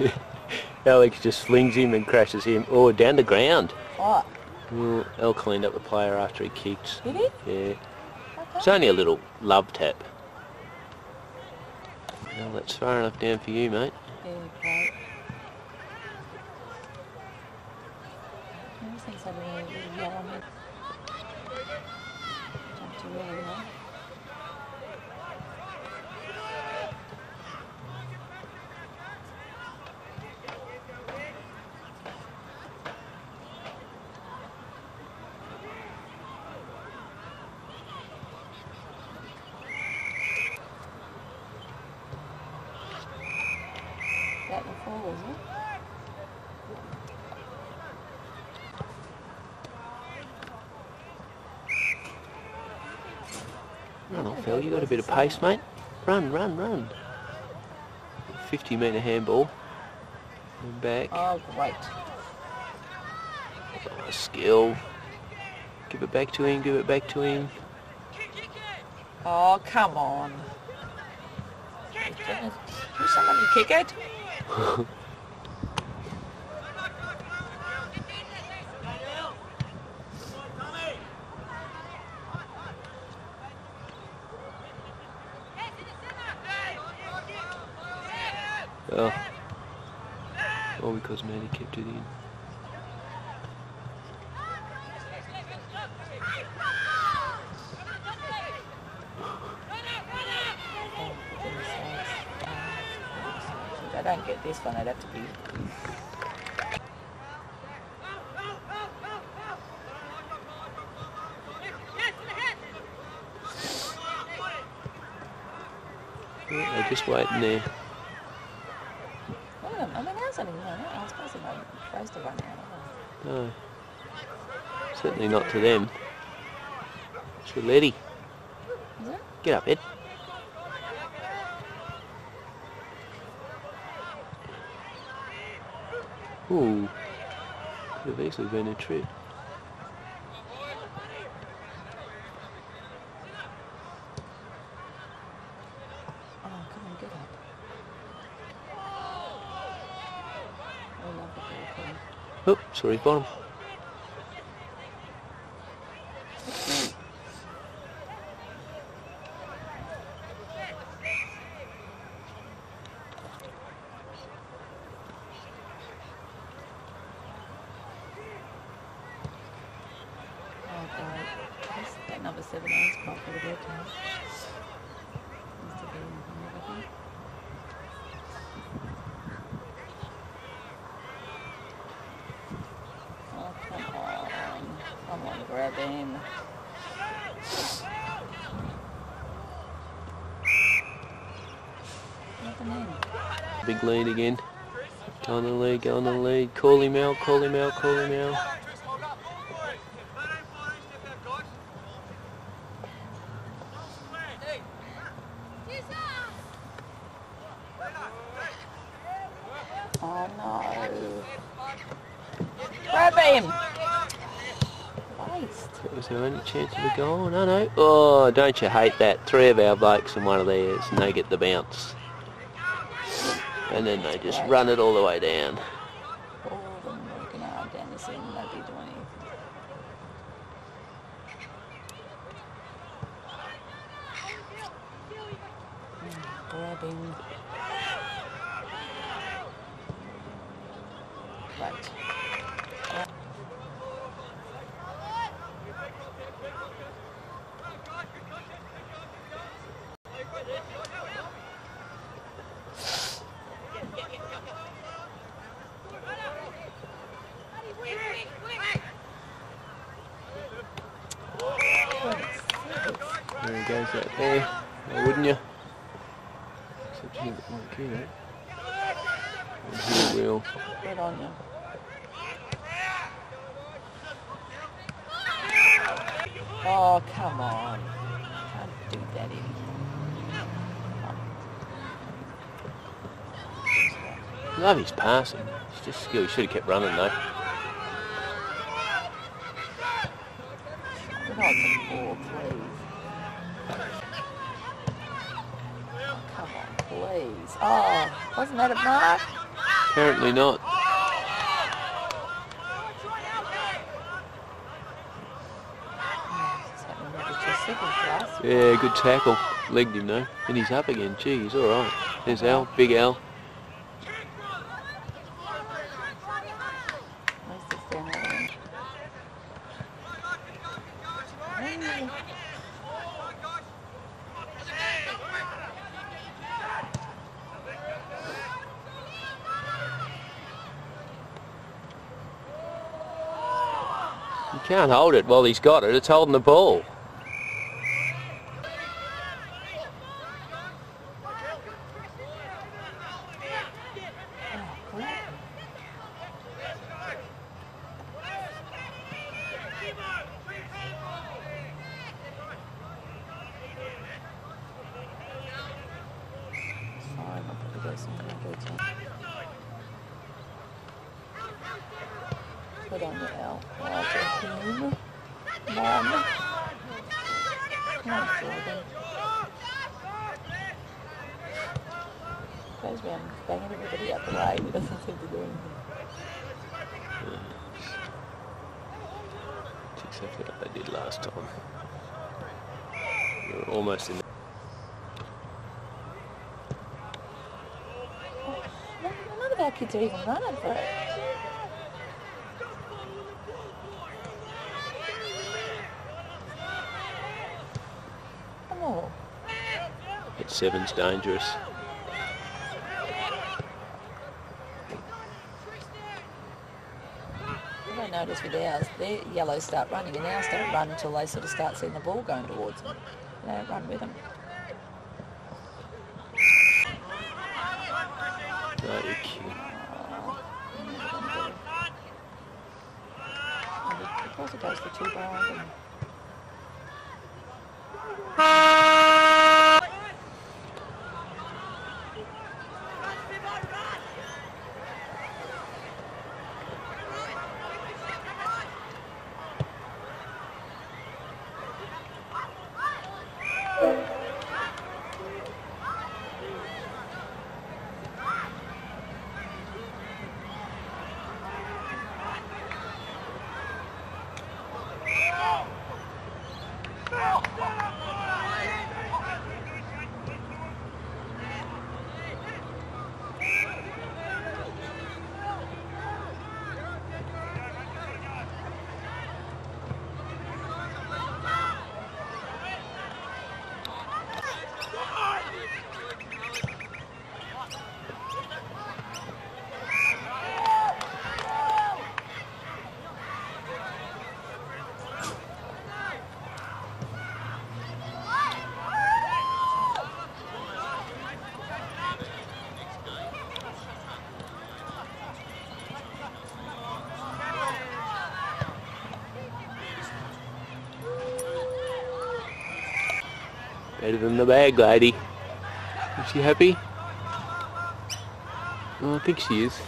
Alex just slings him and crashes him. Oh, down the ground. What? Oh, Al cleaned up the player after he kicked. Did he? Yeah. Okay. It's only a little love tap. Well, that's far enough down for you, mate. Yeah, great. I always think suddenly a little yellow head. Jump too early, huh? That the fall, is it? Run off, Phil. You got a bit of pace, mate. Run, run, run. 50 metre handball. And back. Oh, great. Oh, skill. Give it back to him, give it back to him. Oh, come on. Will somebody kick it? Oh. All because Manny kept it in. For goodness sakes. If I don't get this one, I'd have to be... Yeah, just waiting there. I mean, how's that even? I was supposed to run, supposed to run out. No. Certainly not to them. To Letty. Is it? Get up, Ed. Ooh. Could have easily been a trip. Oh, come on, get up. I love the ball Oh, sorry, bottom. Oh. This, that number 17 is quite good at time. Needs to be in everything. Oh, come on. Come on, grab him. Nothing in. Big lead again. Go on the lead, go on the lead. Call him out, call him out, call him out. Oh no. Grab him! Was our only chance of a goal. No, no. Oh, don't you hate that? Three of our blokes and one of theirs, and they get the bounce. And then they just run it all the way down. All of them working hard down this end, nobody doing anything. Mm, Grabbing. Right. He there. Why wouldn't you? Except you won't get it. And he will. Good on you. Oh, come on. Can't do that in Love his passing. It's just skill. He should have kept running though. Good on the ball, please. Oh, wasn't that a mark? Apparently not. Yeah, good tackle. Legged him though. And he's up again. Gee, he's alright. There's Al. Big Al. At least it's down that end. Ooh. You can't hold it while he's got it. It's holding the ball. Oh, crap. Sorry, I'll probably go somewhere and go to. Put on the L. Oh, to him. Mom. Come on, Jordan. Goes around banging everybody out the way. He doesn't seem to do anything. It's exactly like they did last time. We were almost in. None none of our kids are even running for it. Come on. At seven's dangerous. With ours, their yellows start running and ours don't run until they sort of start seeing the ball going towards them. They don't run with them. No, you're kidding. Never gonna do. And the- Because it goes two behind Better than the bag lady. Is she happy? Oh, I think she is.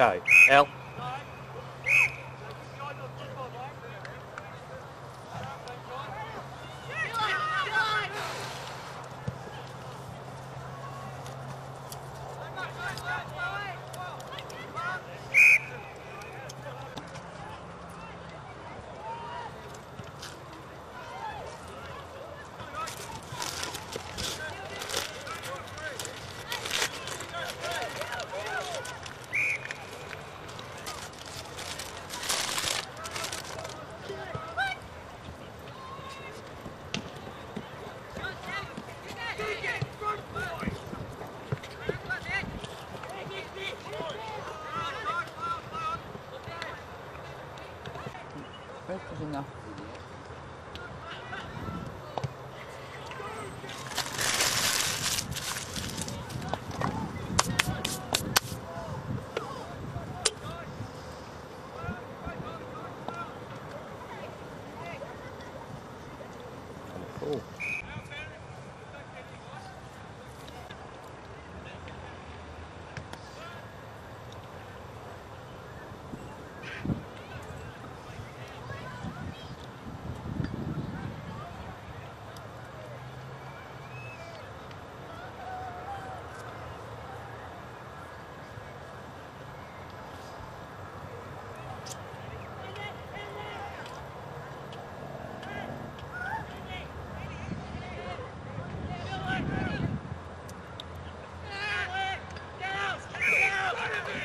Go. Al. Where's the finger? Cool.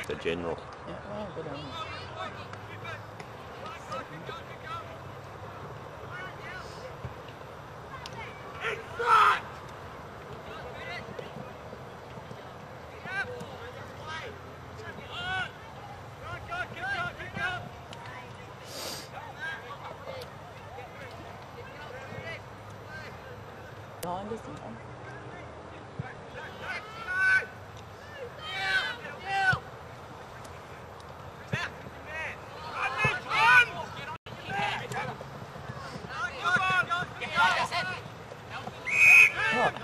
The general. Behind us and on. What?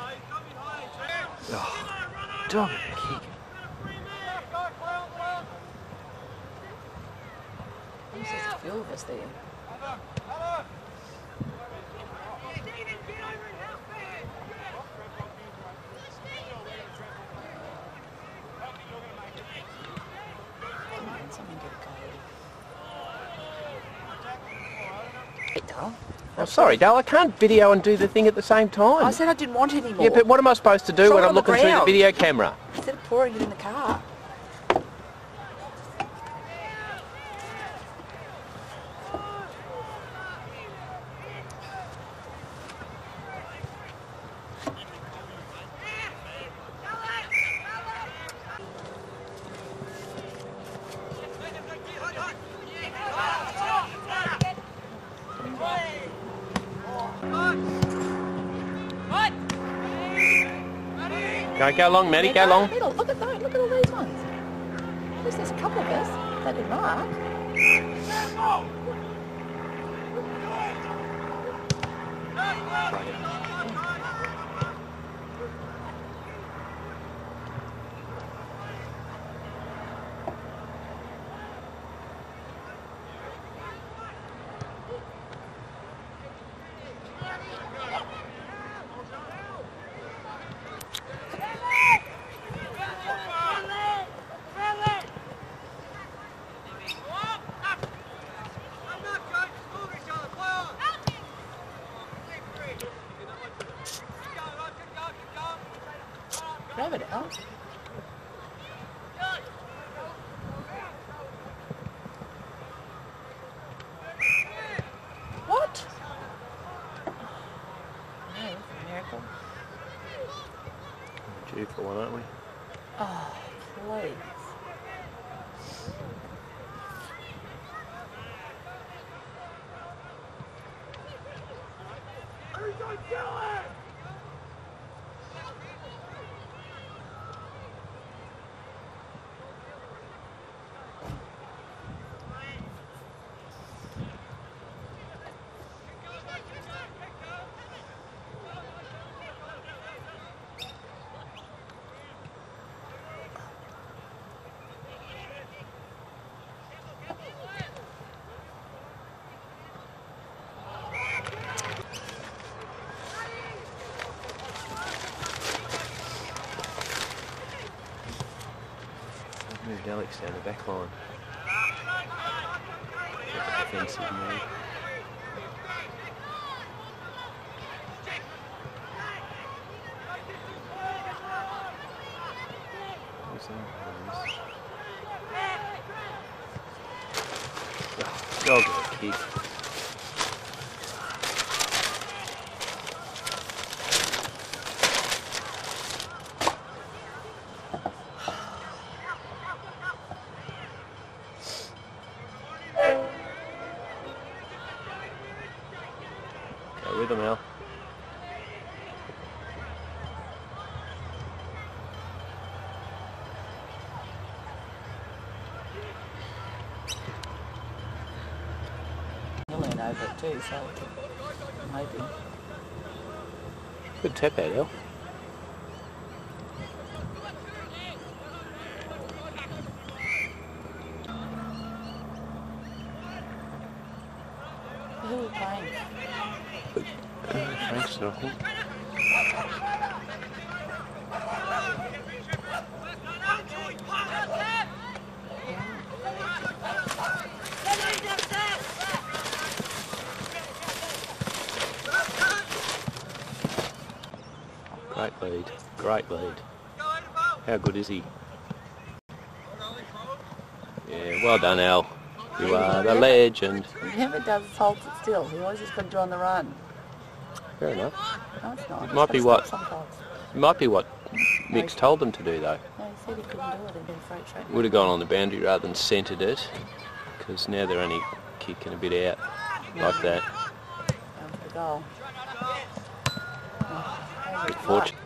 Dog kick. There's just a few of us there. Come on, someone get Hey, Dal. Oh, sorry, Dale. I can't video and do the thing at the same time. I said I didn't want any more. yeah, but what am I supposed to do Throw when I'm looking through the video camera? Instead of pouring it in the car. Go, go long, Maddie. Go no, long. Middle. Look at that. Look at all these ones. At least there's a couple of us that did mark. Grab it out. What? No, it's a miracle. Alex down the back line. Defensive move. What's that? Oh, I'll get a kick. Go with them, Al. He'll over too, so. Good tap out, Al. Who are we playing? Uh, Frankston, I think. Great lead. Great lead. How good is he? Yeah, well done, Al. You are the legend. He never does hold it still. He always just got to do on the run. Fair enough. No, it's not. It might be what-. It might be what mm-hmm. Mick's told them to do, though. No, he said he couldn't do it then freight train. Would have gone on the boundary rather than centred it, because now they're only kicking a bit out like that. Going for the goal. Oh, Bit fortunate.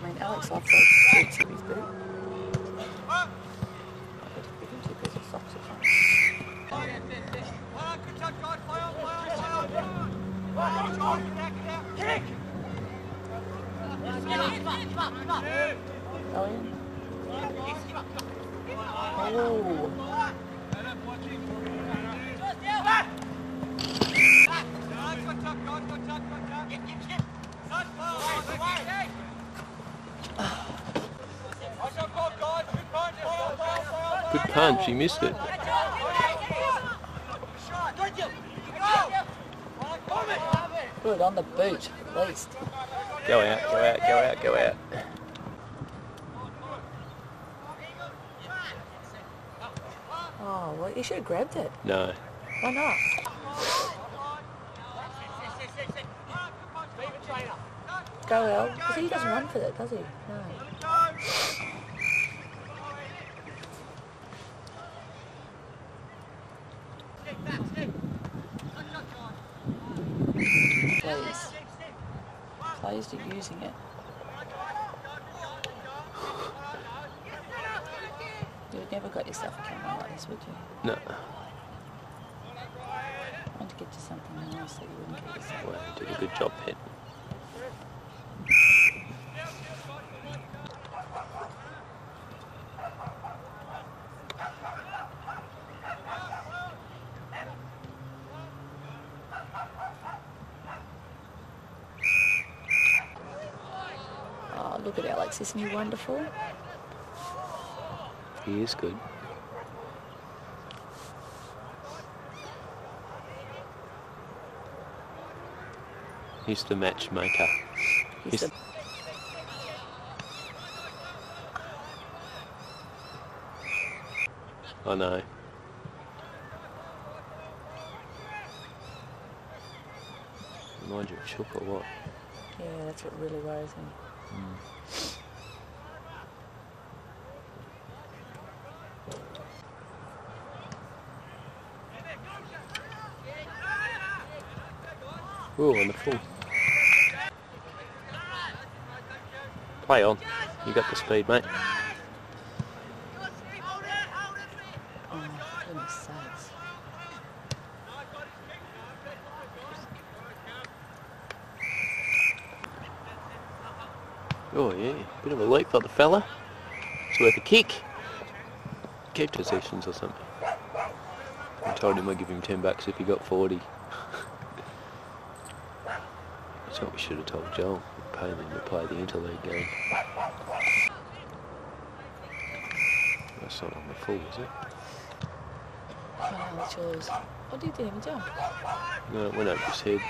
I mean, Alex loves those boots in his boot. I bet he could give him two pairs of socks or something. Go in. Oh. Good punch, he missed it. Good on the boot, at least. Go out, go out, go out, go out. Oh, well, you should have grabbed it. No. Why not? Go. Because he doesn't run for that, does he? No. Please. Pleased at using it. You never got yourself a camera like this, would you? No. I want to get to something else that you wouldn't get yourself. Well, you did a good job, Pet. Oh, look at Alex. Isn't he wonderful? He is good. He's the matchmaker. He's He's- the I know. Mind you, chook or what? Yeah, that's what really worries me. Hmm. Ooh, on the full. Play on. You got the speed, mate. Oh. Oh yeah, bit of a leap for the fella. It's worth a kick. Keep possessions or something. I told him I'd give him 10 bucks if he got 40. That's what we should have told Joel. Pay him to play the interleague game. That's not on the full, is it? No, it's yours. Oh, did he jump? No, it went over his head.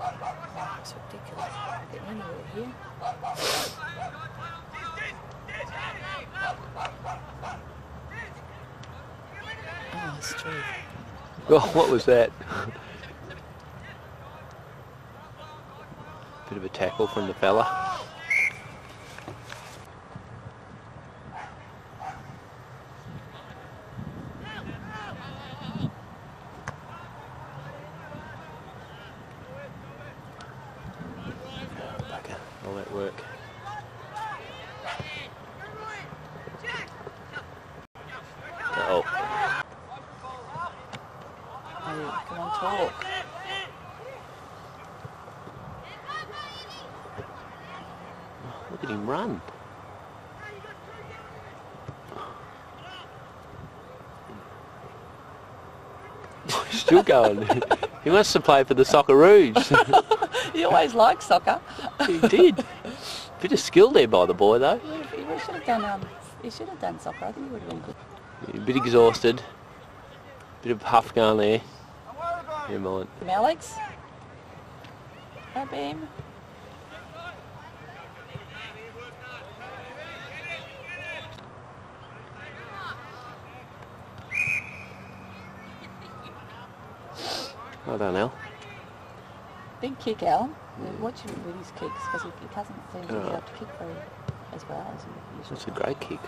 That's ridiculous. I'm getting anywhere here. Oh, it's true. Oh, what was that? Bit of a tackle from the fella. Bugger, all that work. Oh, Oh, come on, talk. look at him run. He's Still going. he wants to play for the Socceroos. He always liked soccer. he did. Bit of skill there by the boy though. He he should have done um, he should have done soccer. I think he would have been good. A bit exhausted. Bit of puff going there. Never mind. Alex. Hi, Beam. I don't. Big kick, Al. Mm. Watch him with his kicks because he, he, doesn't seem to be able to kick very as well as he usually. That's a great kick.